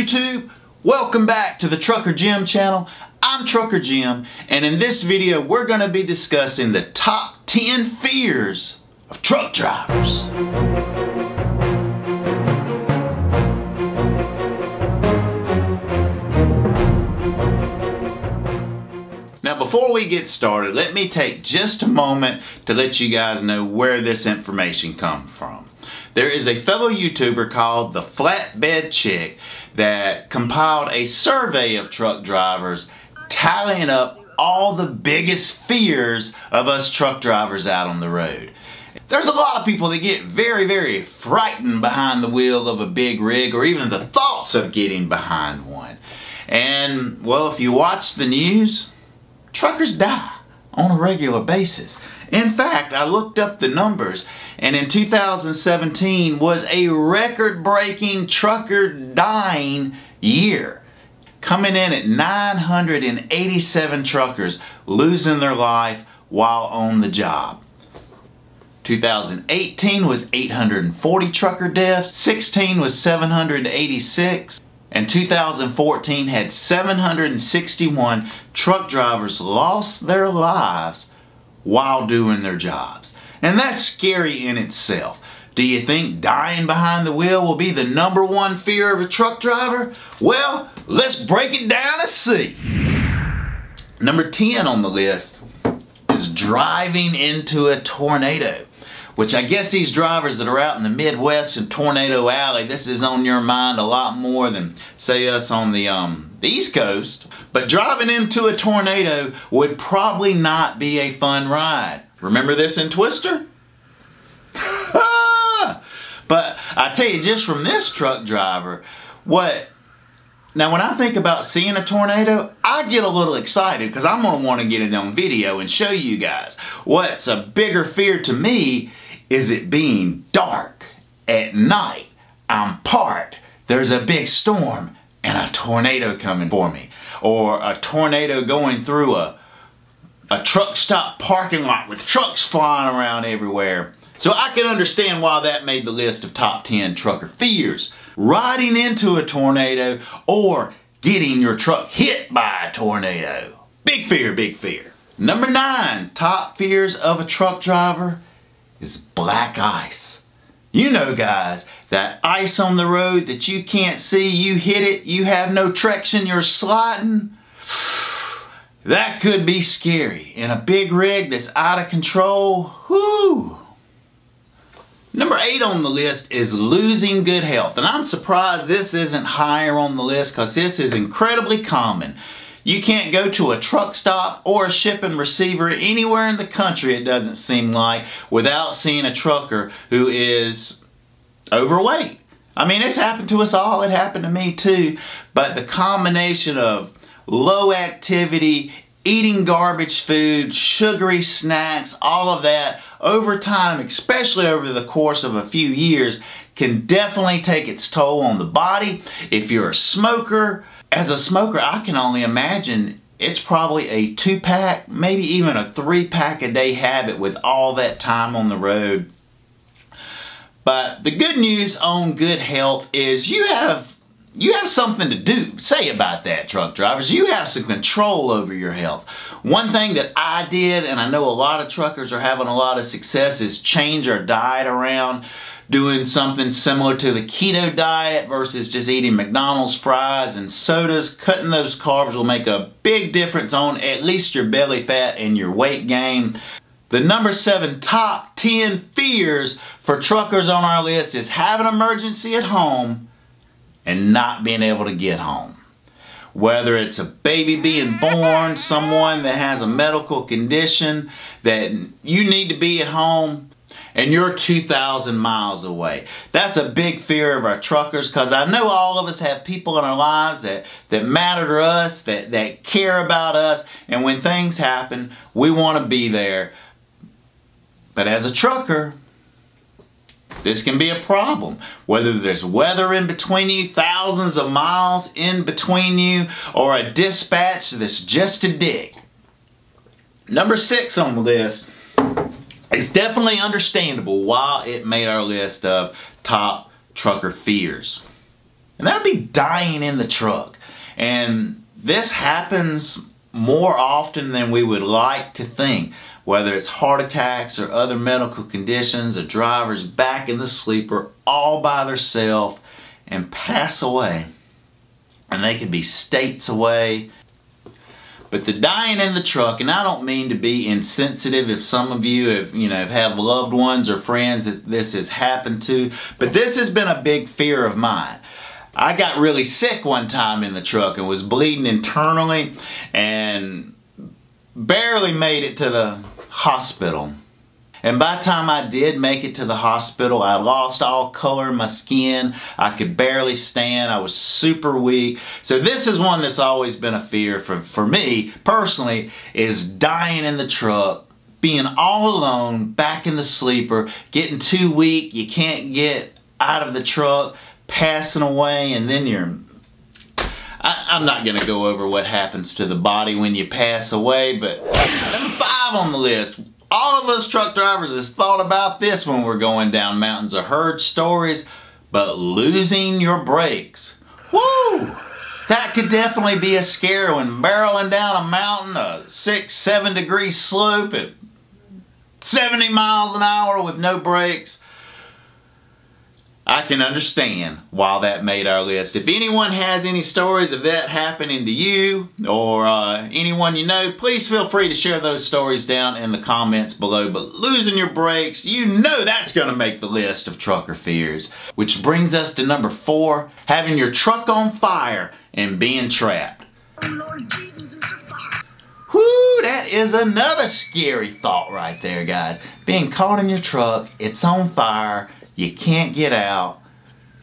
YouTube? Welcome back to the Trucker Jim channel. I'm Trucker Jim, and in this video, we're gonna be discussing the top 10 fears of truck drivers. Now before we get started, let me take just a moment to let you guys know where this information comes from. There is a fellow YouTuber called The Flatbed Chick that compiled a survey of truck drivers tallying up all the biggest fears of us truck drivers out on the road. There's a lot of people that get very, very frightened behind the wheel of a big rig or even the thoughts of getting behind one. And, well, if you watch the news, truckers die on a regular basis. In fact, I looked up the numbers and in 2017 was a record-breaking trucker dying year. Coming in at 987 truckers losing their life while on the job. 2018 was 840 trucker deaths, 16 was 786, and 2014 had 761 truck drivers lost their lives while doing their jobs. And that's scary in itself. Do you think dying behind the wheel will be the number one fear of a truck driver? Well, let's break it down and see. Number 10 on the list is driving into a tornado which I guess these drivers that are out in the Midwest and Tornado Alley, this is on your mind a lot more than, say, us on the, um, the East Coast. But driving into a tornado would probably not be a fun ride. Remember this in Twister? but I tell you, just from this truck driver, what now, when I think about seeing a tornado, I get a little excited because I'm going to want to get it on video and show you guys. What's a bigger fear to me is it being dark at night. I'm parked. There's a big storm and a tornado coming for me. Or a tornado going through a, a truck stop parking lot with trucks flying around everywhere. So I can understand why that made the list of top 10 trucker fears. Riding into a tornado or getting your truck hit by a tornado. Big fear, big fear. Number nine, top fears of a truck driver is black ice. You know guys, that ice on the road that you can't see, you hit it, you have no traction, you're sliding. That could be scary. In a big rig that's out of control, whoo. Number eight on the list is losing good health. And I'm surprised this isn't higher on the list because this is incredibly common. You can't go to a truck stop or a shipping receiver anywhere in the country, it doesn't seem like, without seeing a trucker who is overweight. I mean, it's happened to us all. It happened to me too. But the combination of low activity, eating garbage food, sugary snacks, all of that over time, especially over the course of a few years, can definitely take its toll on the body. If you're a smoker, as a smoker, I can only imagine it's probably a two pack, maybe even a three pack a day habit with all that time on the road. But the good news on good health is you have you have something to do, say about that, truck drivers. You have some control over your health. One thing that I did, and I know a lot of truckers are having a lot of success, is change our diet around doing something similar to the keto diet versus just eating McDonald's fries and sodas. Cutting those carbs will make a big difference on at least your belly fat and your weight gain. The number seven top 10 fears for truckers on our list is having an emergency at home and not being able to get home. Whether it's a baby being born, someone that has a medical condition that you need to be at home, and you're 2,000 miles away. That's a big fear of our truckers because I know all of us have people in our lives that, that matter to us, that, that care about us, and when things happen, we want to be there. But as a trucker, this can be a problem. Whether there's weather in between you, thousands of miles in between you, or a dispatch that's just a dick. Number six on the list it's definitely understandable why it made our list of top trucker fears. and that'd be dying in the truck. And this happens more often than we would like to think. Whether it's heart attacks or other medical conditions, a driver's back in the sleeper all by themselves and pass away. And they could be states away. But the dying in the truck, and I don't mean to be insensitive if some of you have, you know, have had loved ones or friends that this has happened to, but this has been a big fear of mine. I got really sick one time in the truck and was bleeding internally and barely made it to the hospital. And by the time I did make it to the hospital, I lost all color in my skin. I could barely stand. I was super weak. So this is one that's always been a fear for, for me, personally, is dying in the truck, being all alone, back in the sleeper, getting too weak. You can't get out of the truck, passing away, and then you're I, am not going to go over what happens to the body when you pass away, but number five on the list, all of us truck drivers has thought about this when we're going down mountains or heard stories, but losing your brakes. Woo! That could definitely be a scare when barreling down a mountain, a six, seven degree slope at 70 miles an hour with no brakes. I can understand why that made our list. If anyone has any stories of that happening to you or uh, anyone you know, please feel free to share those stories down in the comments below. But losing your brakes, you know that's going to make the list of trucker fears. Which brings us to number four, having your truck on fire and being trapped. Oh Lord Jesus is a fire. Whoo, that is another scary thought right there, guys. Being caught in your truck, it's on fire, you can't get out.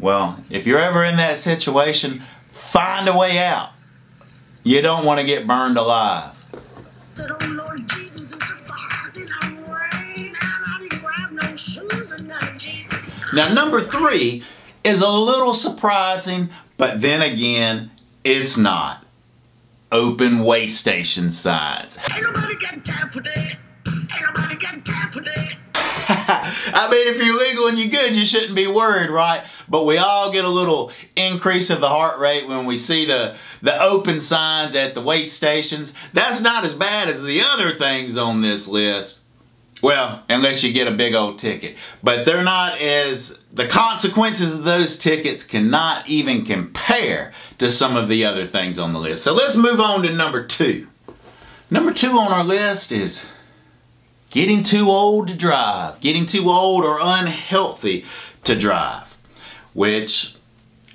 Well, if you're ever in that situation, find a way out. You don't want to get burned alive. Now, number three is a little surprising, but then again, it's not. Open weigh station signs. Ain't nobody got time for that. Ain't nobody got time for that. I mean, if you're legal and you're good, you shouldn't be worried, right? But we all get a little increase of the heart rate when we see the, the open signs at the waste stations. That's not as bad as the other things on this list. Well, unless you get a big old ticket. But they're not as, the consequences of those tickets cannot even compare to some of the other things on the list. So let's move on to number two. Number two on our list is getting too old to drive, getting too old or unhealthy to drive, which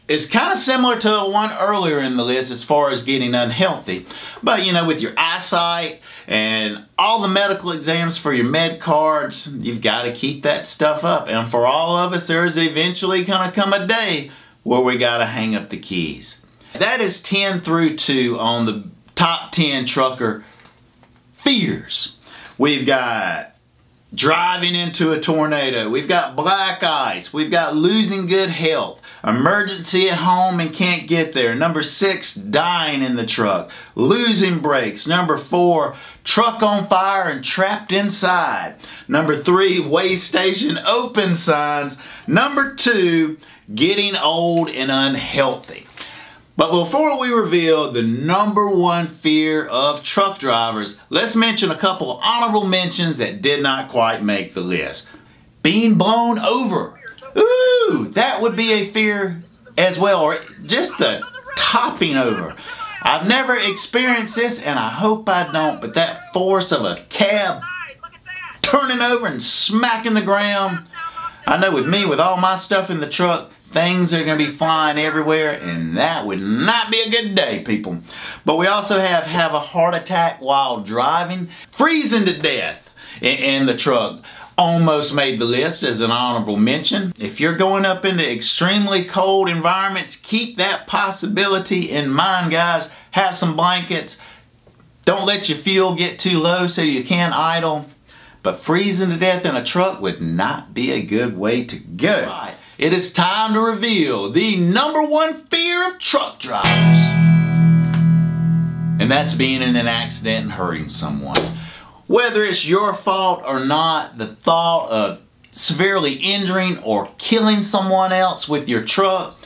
is kind of similar to one earlier in the list as far as getting unhealthy. But you know, with your eyesight and all the medical exams for your med cards, you've got to keep that stuff up. And for all of us, there is eventually going to come a day where we got to hang up the keys. That is 10 through 2 on the top 10 trucker fears. We've got driving into a tornado. We've got black ice. We've got losing good health. Emergency at home and can't get there. Number six, dying in the truck. Losing brakes. Number four, truck on fire and trapped inside. Number three, weigh station open signs. Number two, getting old and unhealthy. But before we reveal the number one fear of truck drivers, let's mention a couple of honorable mentions that did not quite make the list. Being blown over. Ooh, that would be a fear as well, or just the topping over. I've never experienced this and I hope I don't, but that force of a cab turning over and smacking the ground. I know with me, with all my stuff in the truck, Things are going to be flying everywhere and that would not be a good day, people. But we also have have a heart attack while driving, freezing to death in, in the truck almost made the list as an honorable mention. If you're going up into extremely cold environments, keep that possibility in mind, guys. Have some blankets. Don't let your fuel get too low so you can't idle. But freezing to death in a truck would not be a good way to go. It is time to reveal the number one fear of truck drivers. And that's being in an accident and hurting someone. Whether it's your fault or not, the thought of severely injuring or killing someone else with your truck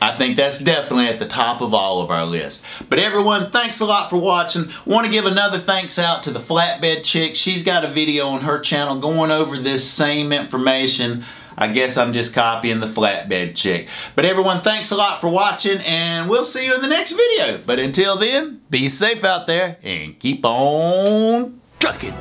I think that's definitely at the top of all of our list. But everyone, thanks a lot for watching. Want to give another thanks out to the Flatbed Chick. She's got a video on her channel going over this same information. I guess I'm just copying the Flatbed Chick. But everyone, thanks a lot for watching, and we'll see you in the next video. But until then, be safe out there, and keep on trucking.